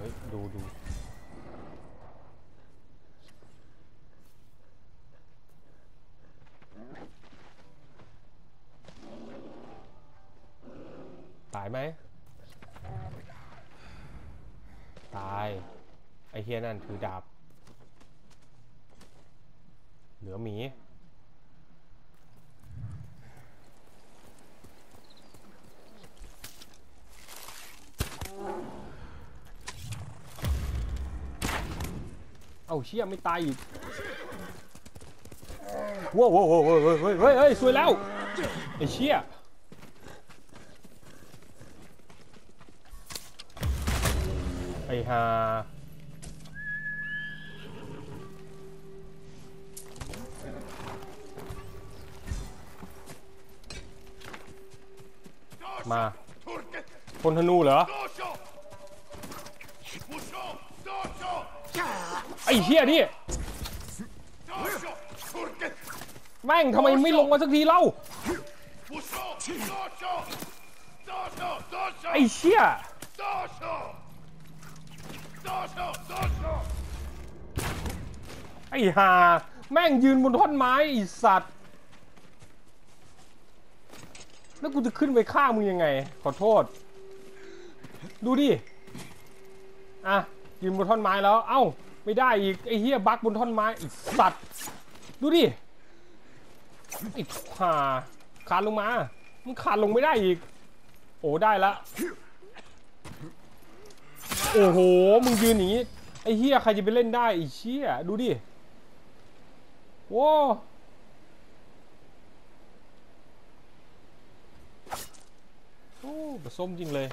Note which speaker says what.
Speaker 1: ฮ้ย ดูดูตายไหม ตาย ไอเฮียนั่นถือดาบ เหลือหมี เอาเชี่ยไม่ตายอีกว้าวว้าวว้าวว้าวเฮ้ยเฮ้ยเฮ้ยสวยแล้วไอ้เชี่ยไอ้ฮามา
Speaker 2: Turket!
Speaker 1: คนธนูเหรอ
Speaker 2: Dosho! Musho! Dosho!
Speaker 1: ไอ้เชี่ยนี่แม่งทำไมไม่ลงมาสักทีเล่าไอ้เชี่ยไอ้ห่าแม่งยืนบนท่อนไม้ไอีสัตว์ แล้วกูจะขึ้นไปฆ่ามึงยังไง ขอโทษ ดูดิ อะ ยืนบนท่อนไม้แล้ว เอ้า ไม่ได้อีกไอ้เฮียบักบนท่อนไม้อีกสัตว์ ดูดิไอ้ห่าคานลงมามึงคานลงไม่ได้อีก โอ้ได้ละ โอ้โห มึงยืนอย่างนี้ไอ้เฮียใครจะไปเล่นได้ไอ้เชี่ยดูดิว้าวโอ้ผสมจริงเลย